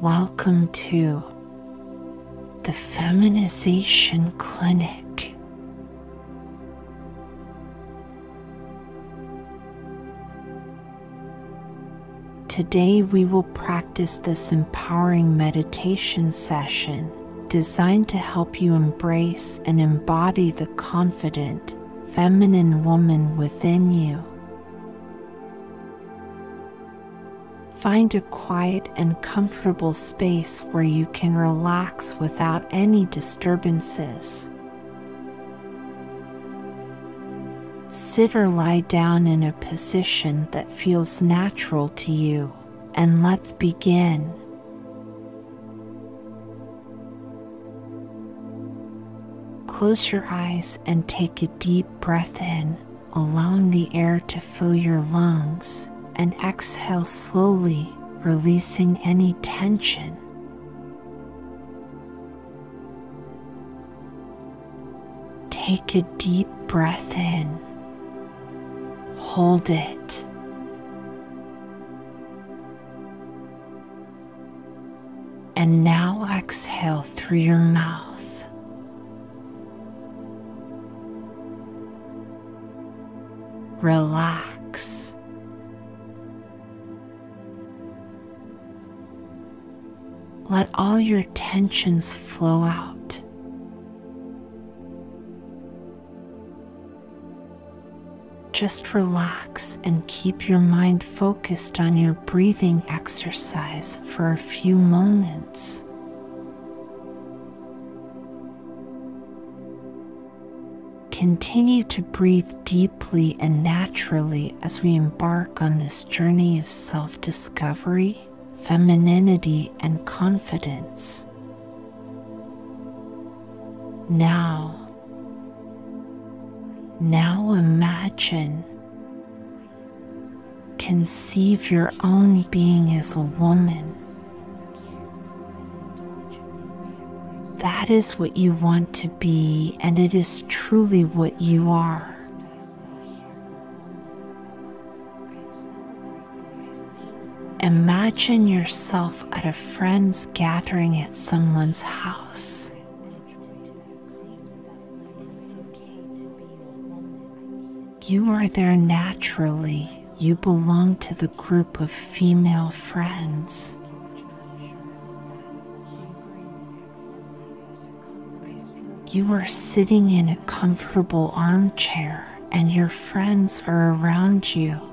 Welcome to the Feminization Clinic. Today, we will practice this empowering meditation session designed to help you embrace and embody the confident, feminine woman within you. Find a quiet and comfortable space where you can relax without any disturbances. Sit or lie down in a position that feels natural to you, and let's begin. Close your eyes and take a deep breath in, allowing the air to fill your lungs and exhale slowly, releasing any tension. Take a deep breath in, hold it. And now exhale through your mouth. Relax. All your tensions flow out. Just relax and keep your mind focused on your breathing exercise for a few moments. Continue to breathe deeply and naturally as we embark on this journey of self discovery femininity, and confidence. Now, now imagine, conceive your own being as a woman. That is what you want to be, and it is truly what you are. Imagine yourself at a friend's gathering at someone's house. You are there naturally. You belong to the group of female friends. You are sitting in a comfortable armchair and your friends are around you.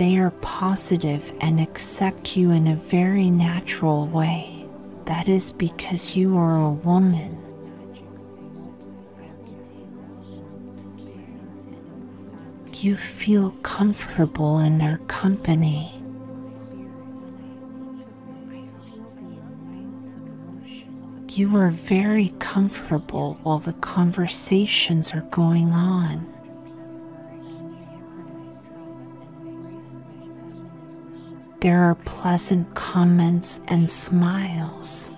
They are positive and accept you in a very natural way. That is because you are a woman. You feel comfortable in their company. You are very comfortable while the conversations are going on. There are pleasant comments and smiles.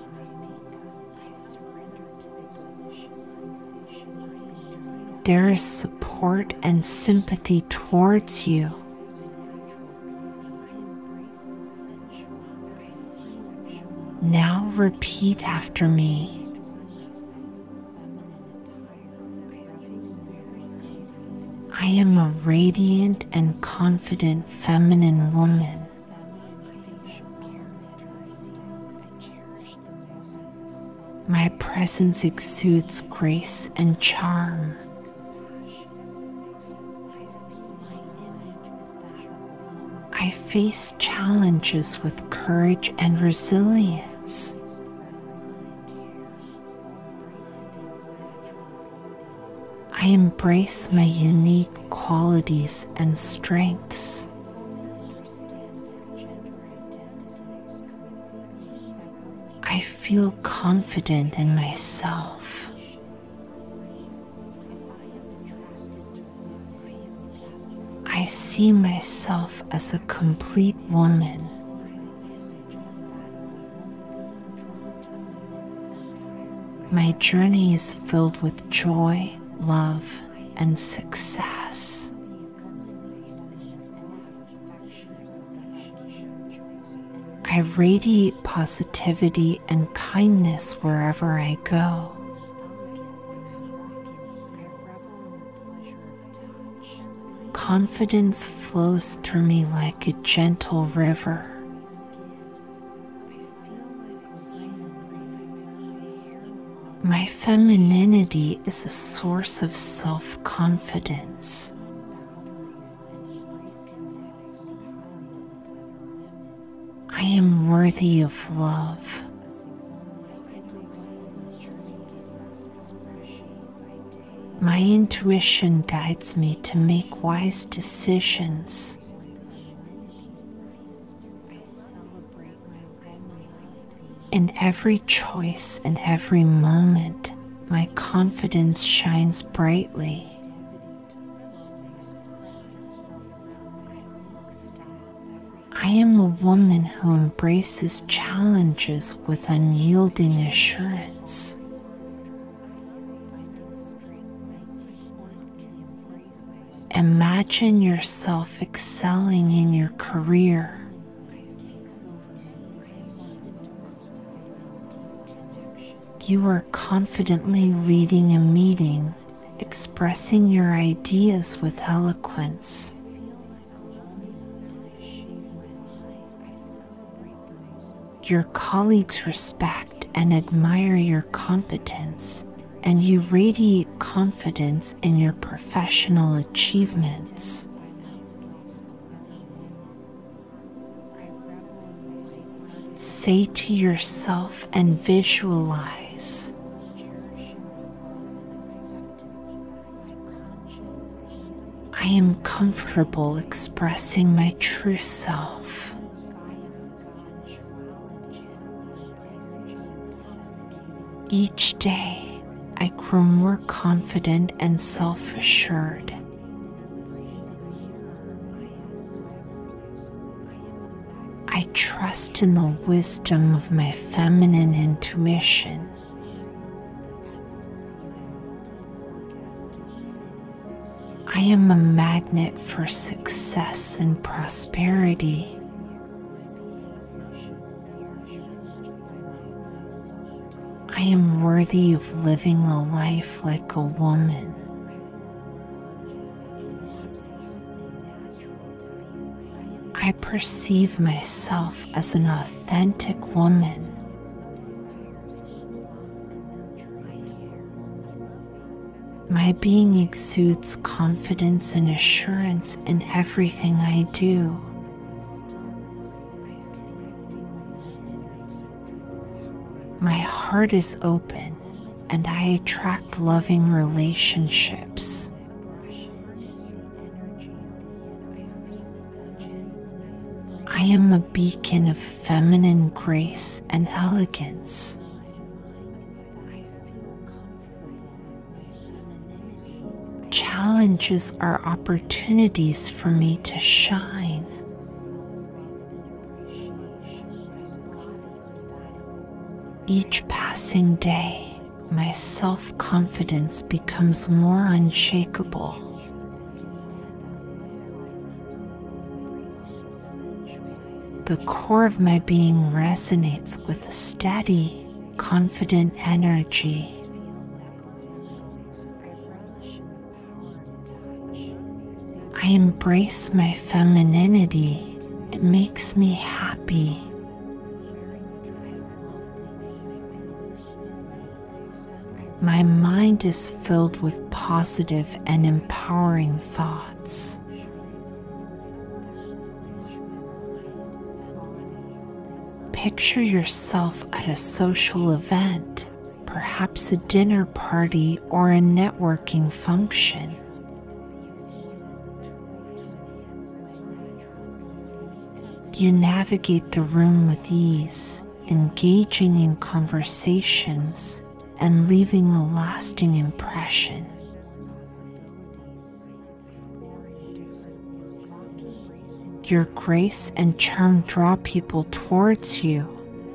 There is support and sympathy towards you. Now repeat after me. I am a radiant and confident feminine woman. Presence exudes grace and charm. I face challenges with courage and resilience. I embrace my unique qualities and strengths. I feel confident in myself. I see myself as a complete woman. My journey is filled with joy, love, and success. I radiate positivity and kindness wherever I go. Confidence flows through me like a gentle river. My femininity is a source of self confidence. Worthy of love. My intuition guides me to make wise decisions. In every choice and every moment, my confidence shines brightly. Am a woman who embraces challenges with unyielding assurance. Imagine yourself excelling in your career. You are confidently leading a meeting, expressing your ideas with eloquence. Your colleagues respect and admire your competence, and you radiate confidence in your professional achievements. Say to yourself and visualize. I am comfortable expressing my true self. Each day, I grow more confident and self assured. I trust in the wisdom of my feminine intuition. I am a magnet for success and prosperity. I am worthy of living a life like a woman. I perceive myself as an authentic woman. My being exudes confidence and assurance in everything I do. Heart is open and I attract loving relationships. I am a beacon of feminine grace and elegance. Challenges are opportunities for me to shine. Each passing day, my self confidence becomes more unshakable. The core of my being resonates with a steady, confident energy. I embrace my femininity. It makes me happy. My mind is filled with positive and empowering thoughts. Picture yourself at a social event, perhaps a dinner party or a networking function. You navigate the room with ease, engaging in conversations and leaving a lasting impression. Your grace and charm draw people towards you,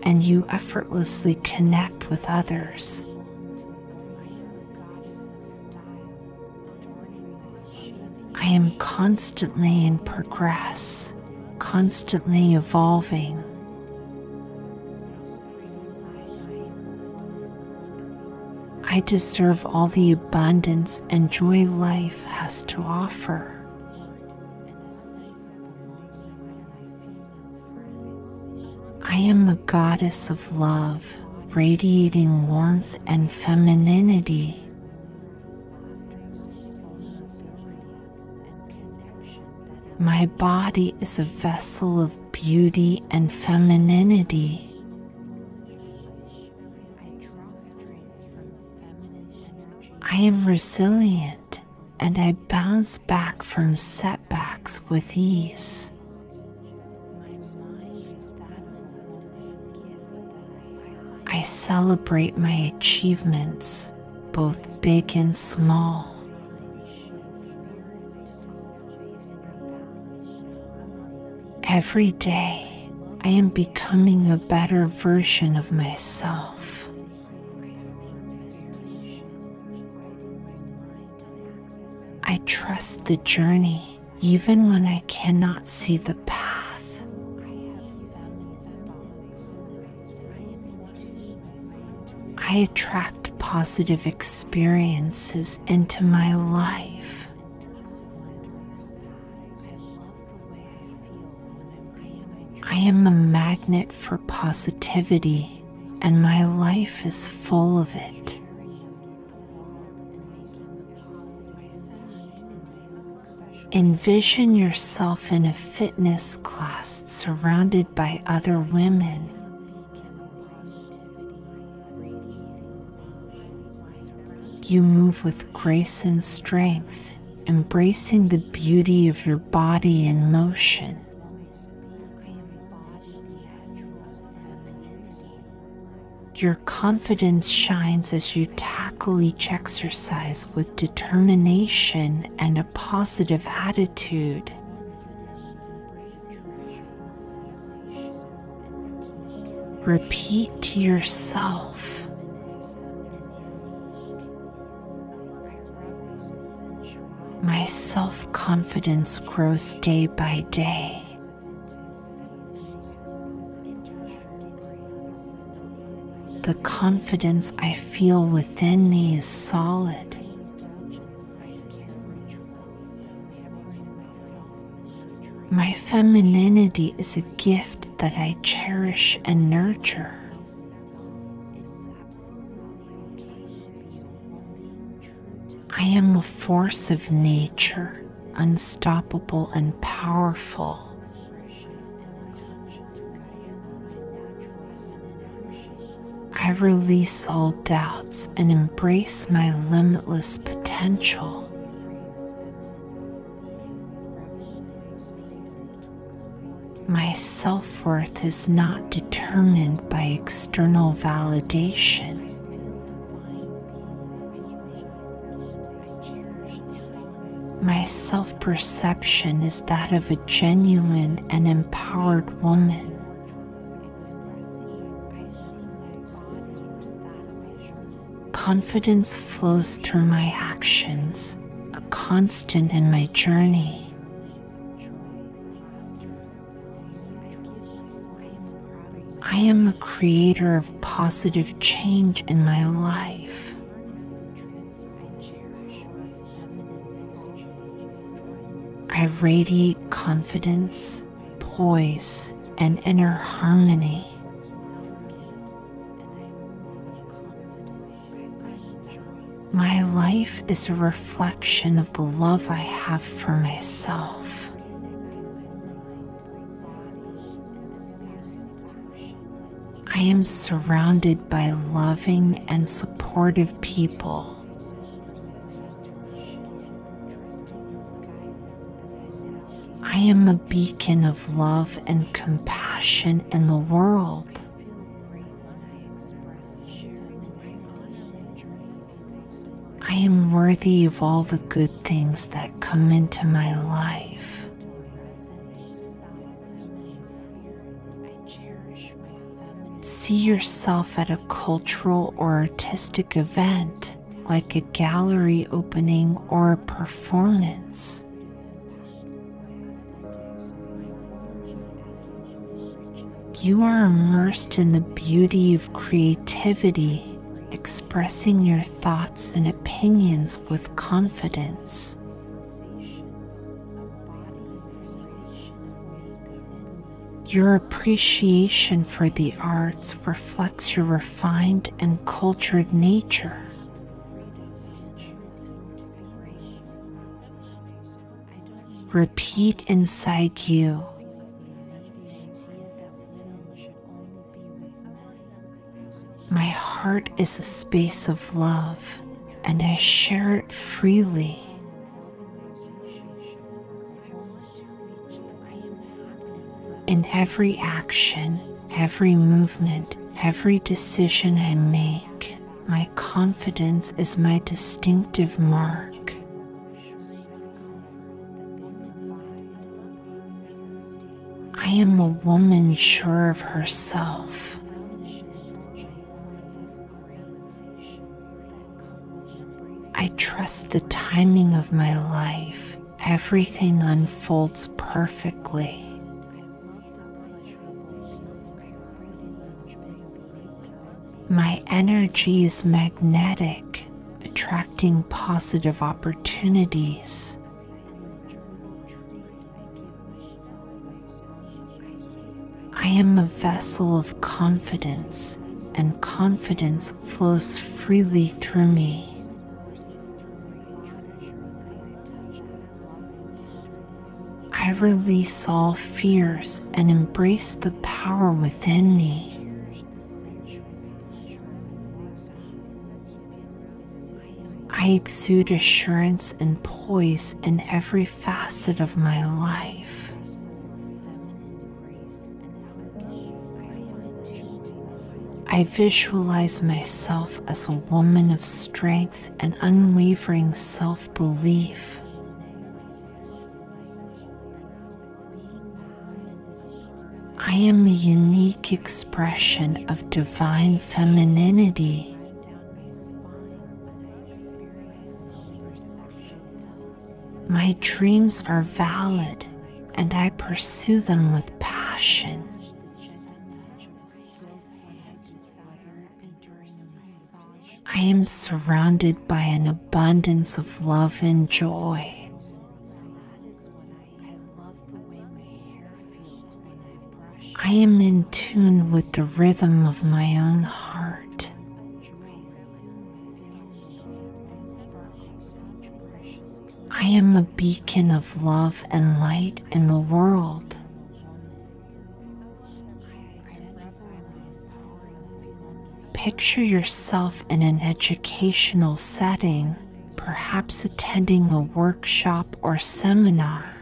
and you effortlessly connect with others. I am constantly in progress, constantly evolving. I deserve all the abundance and joy life has to offer. I am a goddess of love, radiating warmth and femininity. My body is a vessel of beauty and femininity. I am resilient and I bounce back from setbacks with ease. I celebrate my achievements, both big and small. Every day, I am becoming a better version of myself. Trust the journey even when I cannot see the path. I attract positive experiences into my life. I am a magnet for positivity, and my life is full of it. Envision yourself in a fitness class surrounded by other women. You move with grace and strength, embracing the beauty of your body in motion. Your confidence shines as you tackle each exercise with determination and a positive attitude. Repeat to yourself. My self confidence grows day by day. The confidence I feel within me is solid. My femininity is a gift that I cherish and nurture. I am a force of nature, unstoppable and powerful. Release all doubts and embrace my limitless potential. My self worth is not determined by external validation. My self perception is that of a genuine and empowered woman. Confidence flows through my actions, a constant in my journey. I am a creator of positive change in my life. I radiate confidence, poise, and inner harmony. My life is a reflection of the love I have for myself. I am surrounded by loving and supportive people. I am a beacon of love and compassion in the world. I am worthy of all the good things that come into my life. See yourself at a cultural or artistic event like a gallery opening or a performance. You are immersed in the beauty of creativity, expressing your thoughts and opinions with confidence. Your appreciation for the arts reflects your refined and cultured nature. Repeat inside you. Heart is a space of love, and I share it freely. In every action, every movement, every decision I make, my confidence is my distinctive mark. I am a woman sure of herself. I trust the timing of my life. Everything unfolds perfectly. My energy is magnetic, attracting positive opportunities. I am a vessel of confidence, and confidence flows freely through me. Release all fears and embrace the power within me. I exude assurance and poise in every facet of my life. I visualize myself as a woman of strength and unwavering self belief. Am a unique expression of divine femininity. My dreams are valid and I pursue them with passion. I am surrounded by an abundance of love and joy. I am in tune with the rhythm of my own heart. I am a beacon of love and light in the world. Picture yourself in an educational setting, perhaps attending a workshop or seminar.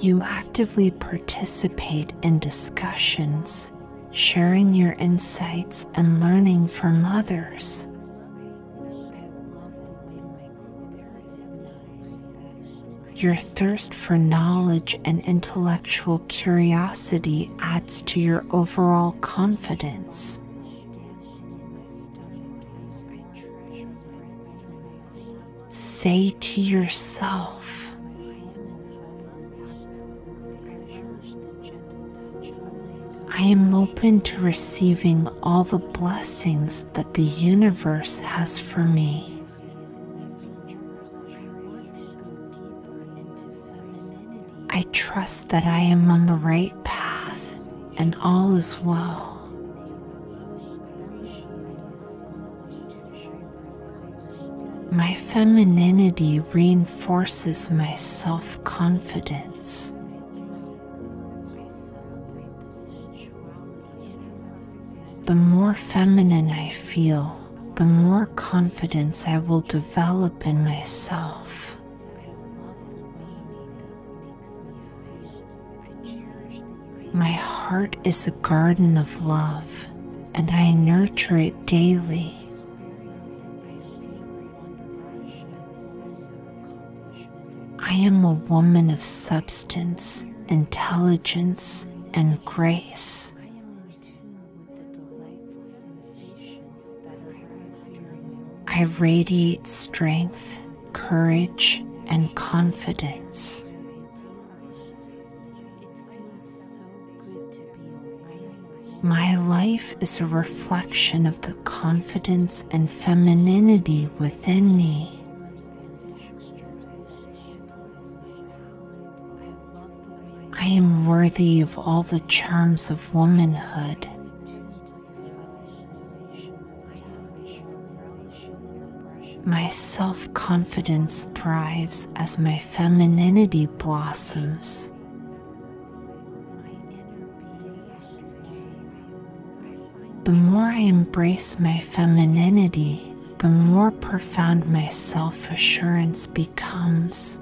You actively participate in discussions, sharing your insights and learning from others. Your thirst for knowledge and intellectual curiosity adds to your overall confidence. Say to yourself, I am open to receiving all the blessings that the universe has for me. I trust that I am on the right path and all is well. My femininity reinforces my self confidence. The more feminine I feel, the more confidence I will develop in myself. My heart is a garden of love, and I nurture it daily. I am a woman of substance, intelligence, and grace. I radiate strength, courage, and confidence. My life is a reflection of the confidence and femininity within me. I am worthy of all the charms of womanhood. My self confidence thrives as my femininity blossoms. The more I embrace my femininity, the more profound my self assurance becomes.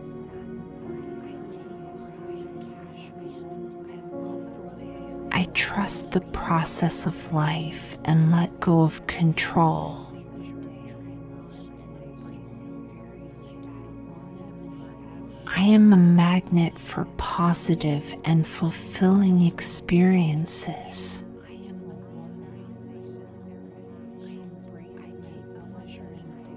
I trust the process of life and let go of control. I am a magnet for positive and fulfilling experiences.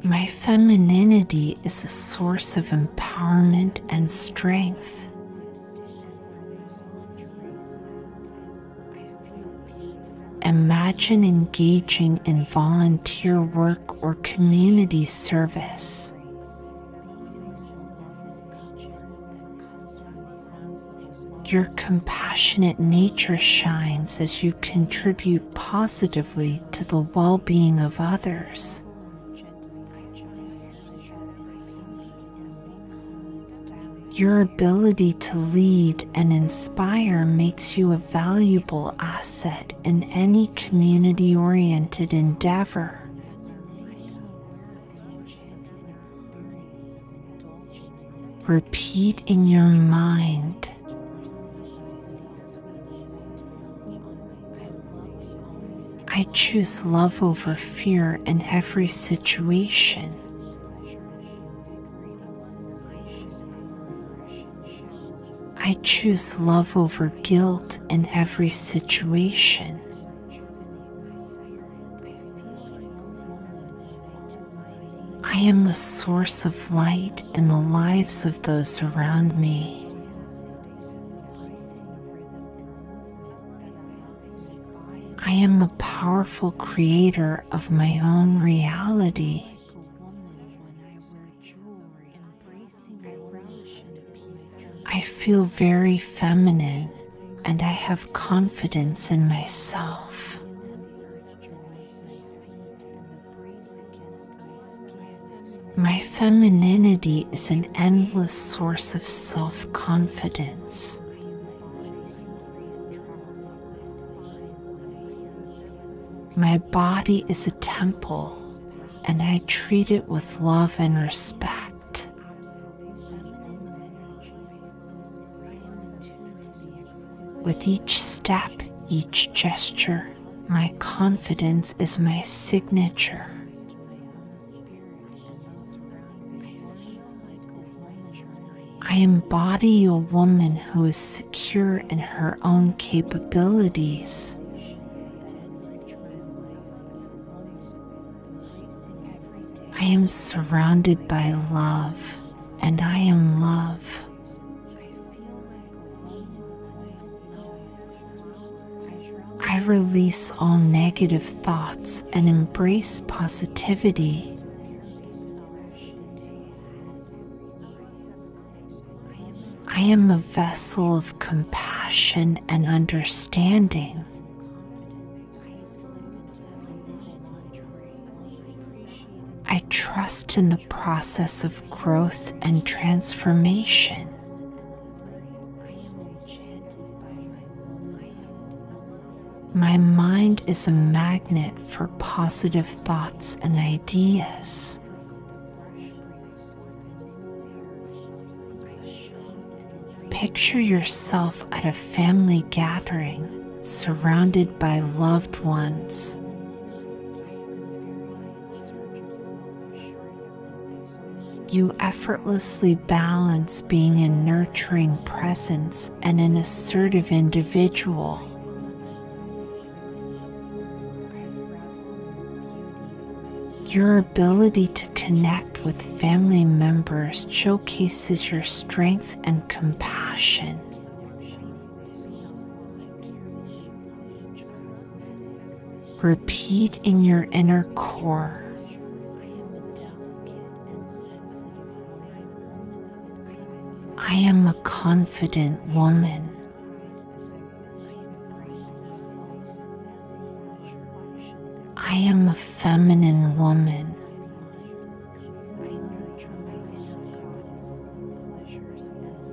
My femininity is a source of empowerment and strength. Imagine engaging in volunteer work or community service. Your compassionate nature shines as you contribute positively to the well being of others. Your ability to lead and inspire makes you a valuable asset in any community oriented endeavor. Repeat in your mind I choose love over fear in every situation. I choose love over guilt in every situation. I am the source of light in the lives of those around me. Am a powerful creator of my own reality. I feel very feminine and I have confidence in myself. My femininity is an endless source of self confidence. My body is a temple, and I treat it with love and respect. With each step, each gesture, my confidence is my signature. I embody a woman who is secure in her own capabilities. I am surrounded by love, and I am love. I release all negative thoughts and embrace positivity. I am a vessel of compassion and understanding. In the process of growth and transformation. My mind is a magnet for positive thoughts and ideas. Picture yourself at a family gathering surrounded by loved ones. You effortlessly balance being a nurturing presence and an assertive individual. Your ability to connect with family members showcases your strength and compassion. Repeat in your inner core. I am a confident woman. I am a feminine woman.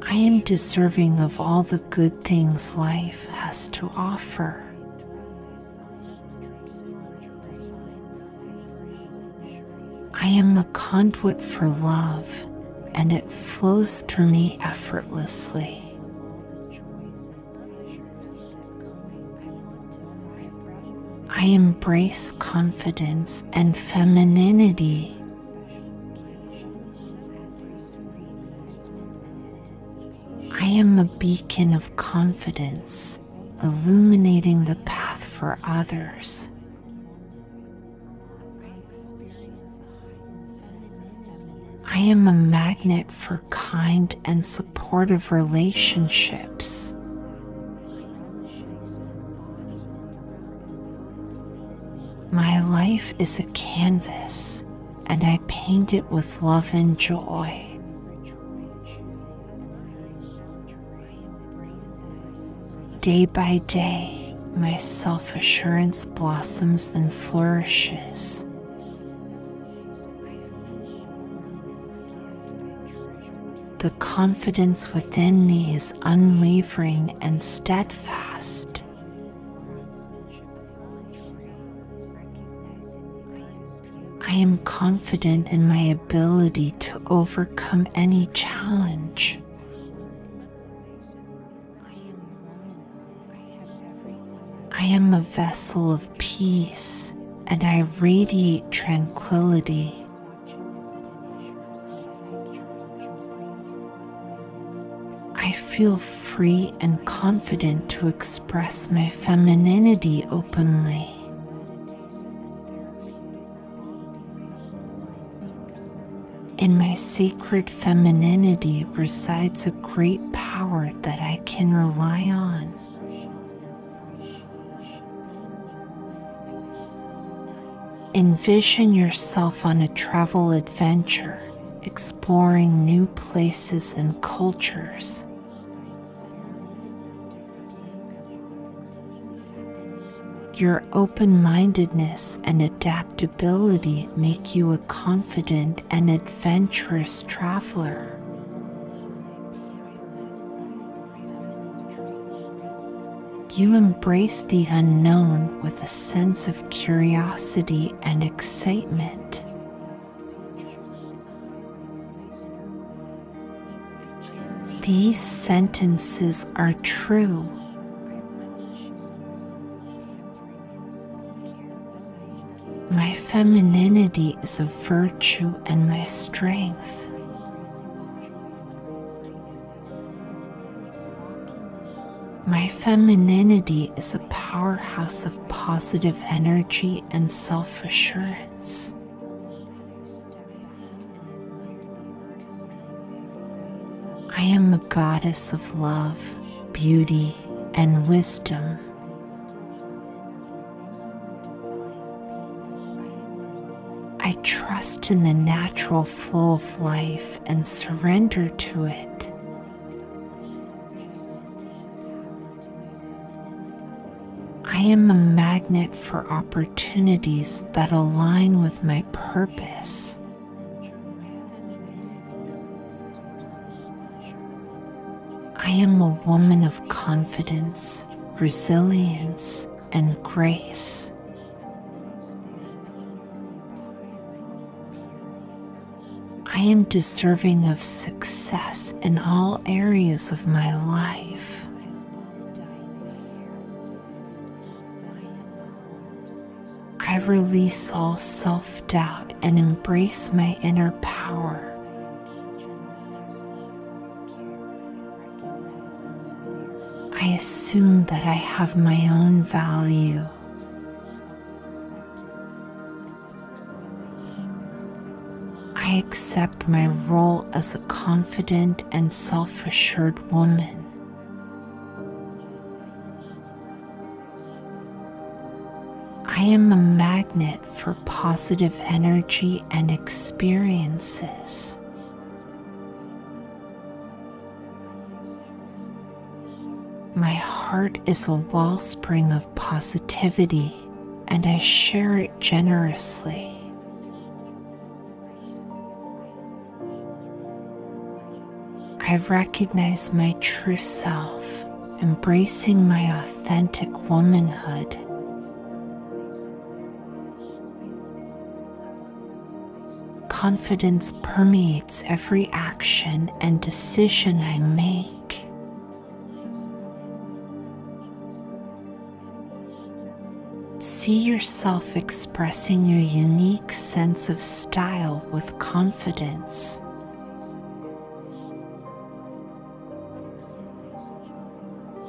I am deserving of all the good things life has to offer. I am a conduit for love, and it flows through me effortlessly. I embrace confidence and femininity. I am a beacon of confidence, illuminating the path for others. I am a magnet for kind and supportive relationships. My life is a canvas, and I paint it with love and joy. Day by day, my self assurance blossoms and flourishes. The confidence within me is unwavering and steadfast. I am confident in my ability to overcome any challenge. I am a vessel of peace and I radiate tranquility. Feel free and confident to express my femininity openly. In my sacred femininity resides a great power that I can rely on. Envision yourself on a travel adventure, exploring new places and cultures. Your open mindedness and adaptability make you a confident and adventurous traveler. You embrace the unknown with a sense of curiosity and excitement. These sentences are true. Femininity is a virtue and my strength. My femininity is a powerhouse of positive energy and self assurance. I am a goddess of love, beauty, and wisdom. I trust in the natural flow of life and surrender to it. I am a magnet for opportunities that align with my purpose. I am a woman of confidence, resilience, and grace. I am deserving of success in all areas of my life. I release all self doubt and embrace my inner power. I assume that I have my own value. Accept my role as a confident and self assured woman. I am a magnet for positive energy and experiences. My heart is a wellspring of positivity, and I share it generously. I recognize my true self, embracing my authentic womanhood. Confidence permeates every action and decision I make. See yourself expressing your unique sense of style with confidence.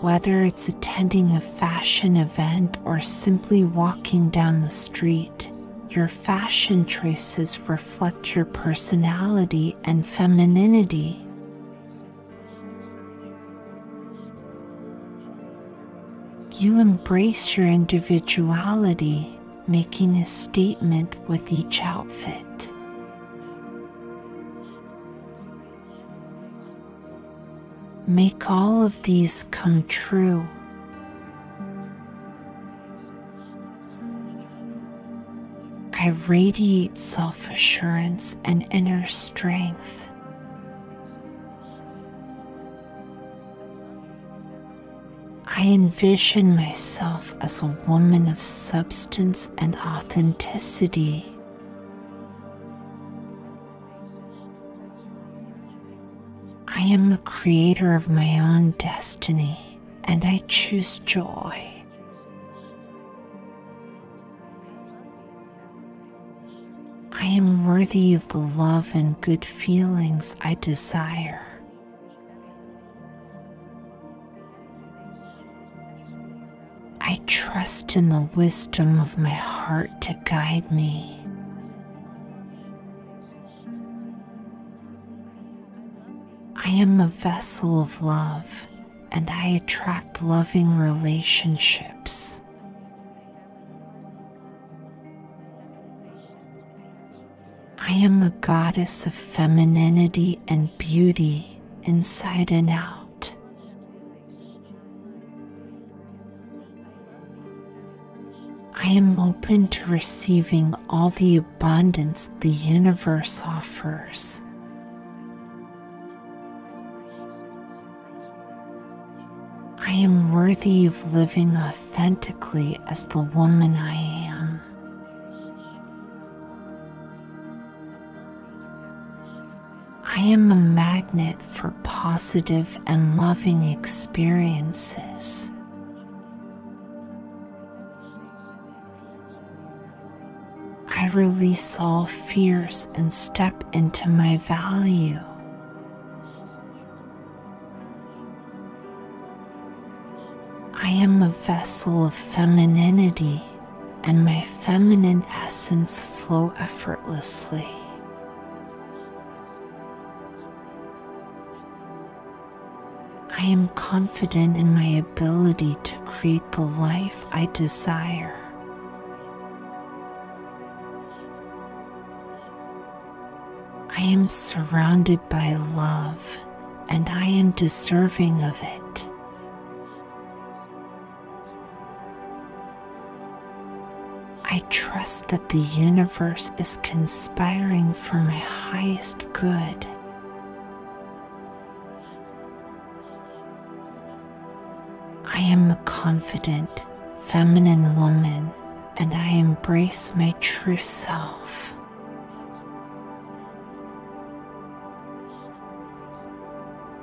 Whether it's attending a fashion event or simply walking down the street, your fashion choices reflect your personality and femininity. You embrace your individuality, making a statement with each outfit. Make all of these come true. I radiate self assurance and inner strength. I envision myself as a woman of substance and authenticity. Creator of my own destiny and I choose joy. I am worthy of the love and good feelings I desire. I trust in the wisdom of my heart to guide me. I am a vessel of love and I attract loving relationships. I am a goddess of femininity and beauty inside and out. I am open to receiving all the abundance the universe offers. I am worthy of living authentically as the woman I am. I am a magnet for positive and loving experiences. I release all fears and step into my value. Am a vessel of femininity, and my feminine essence flow effortlessly. I am confident in my ability to create the life I desire. I am surrounded by love and I am deserving of it. Trust that the universe is conspiring for my highest good. I am a confident, feminine woman and I embrace my true self.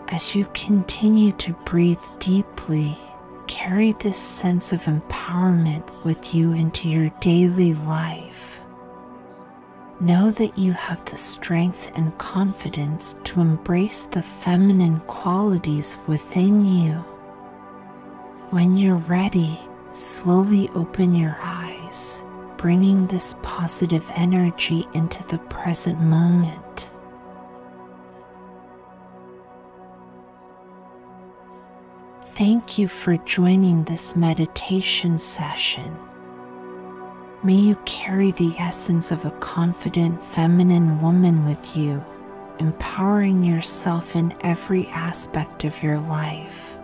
As you continue to breathe deeply, carry this sense of empowerment with you into your daily life. Know that you have the strength and confidence to embrace the feminine qualities within you. When you're ready, slowly open your eyes, bringing this positive energy into the present moment. Thank you for joining this meditation session. May you carry the essence of a confident feminine woman with you, empowering yourself in every aspect of your life.